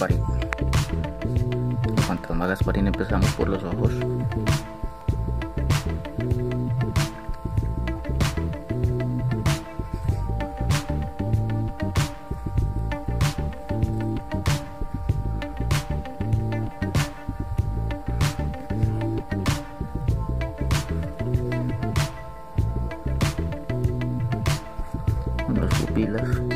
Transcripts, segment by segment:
Gasparín. El fantasma Gasparín empezamos por los ojos. las pupilas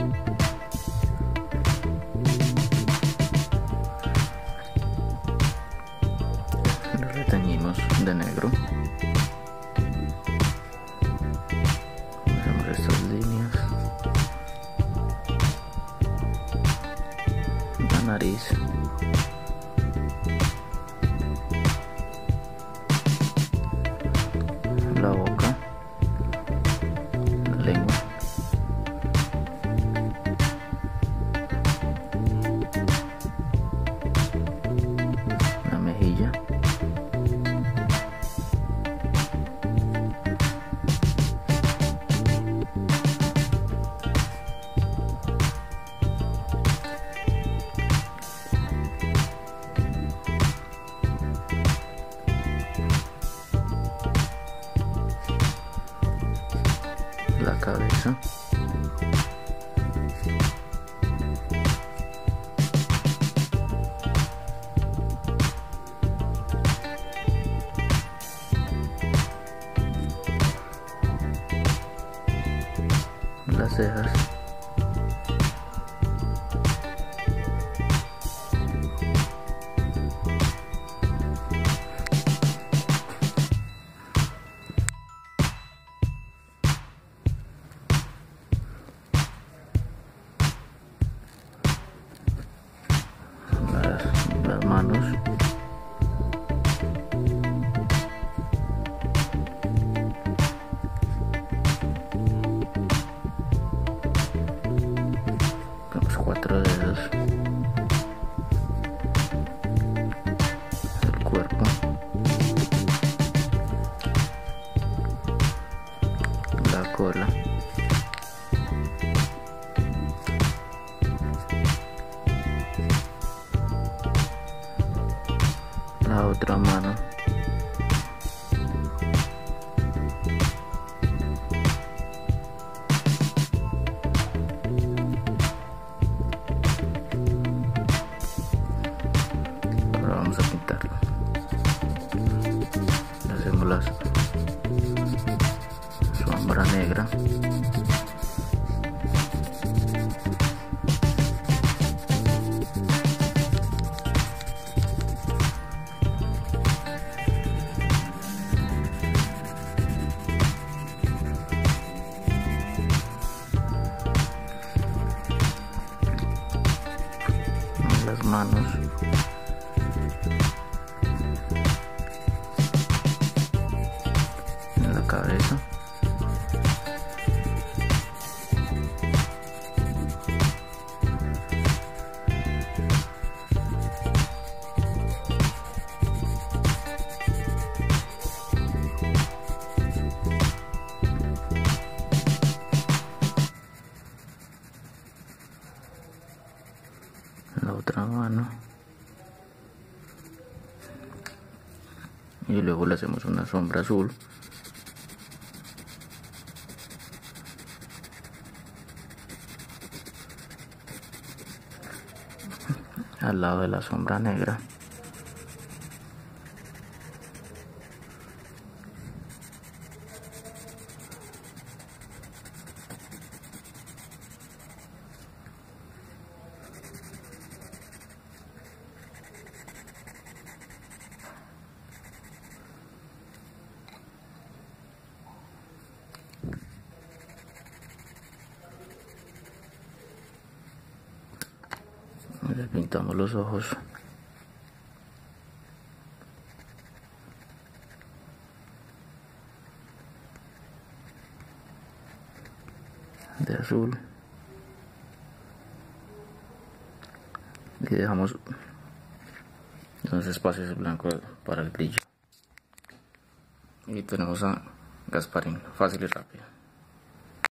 la cabeza. Las cejas las, manos otra mano las la otra mano. Y luego le hacemos una sombra azul. Al lado de la sombra negra le pintamos los ojos. De azul. Y dejamos unos espacios blancos para el brillo. Y tenemos a Gasparín fácil y rápido